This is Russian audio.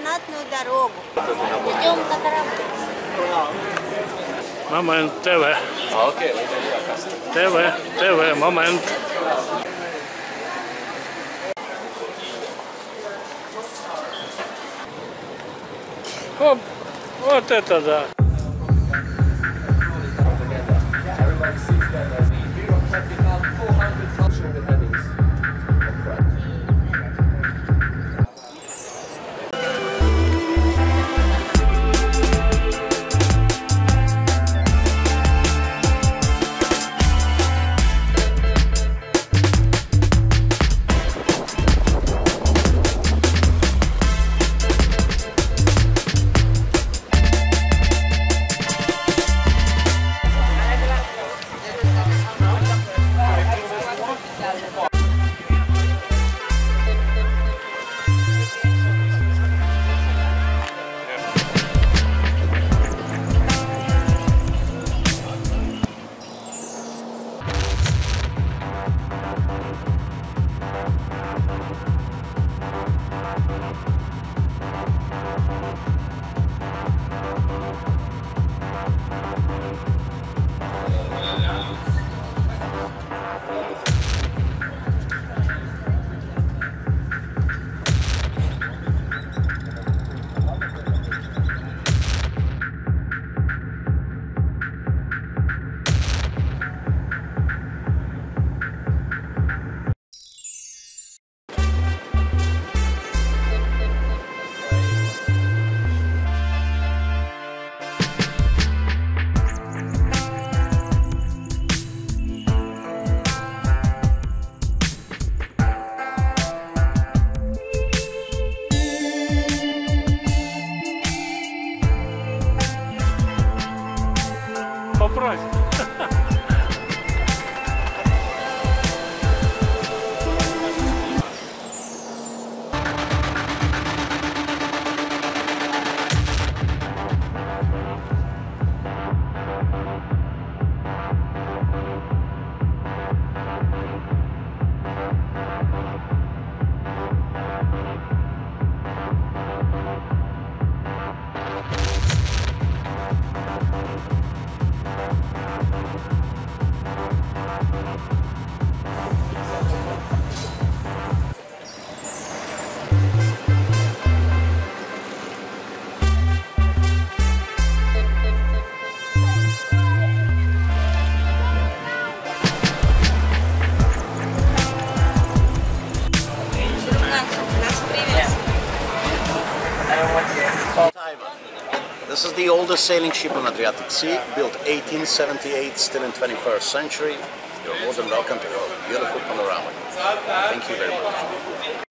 канатную дорогу. Идем на корабль. Момент, ТВ. ТВ, ТВ, момент. Оп, вот это да. Поправь. This is the oldest sailing ship on Adriatic Sea, built 1878, still in 21st century. You're more than welcome to our beautiful panorama. Thank you very much.